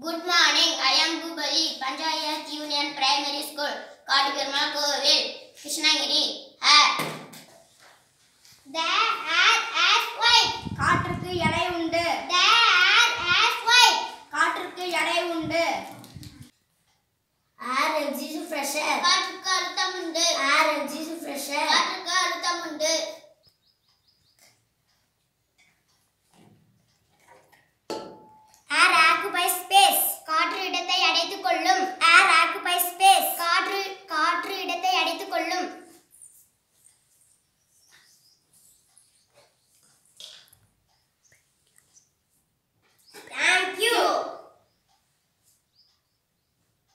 Good morning. I am Gubali, Panchayat Union Primary School, Kadikarma Kovil, Krishnagiri. Hair. The hair as white. காற்றுக்கு எடை உண்டு The hair as white. காற்றுக்கு எடை உண்டு Air exist pressure. காற்றுக்கு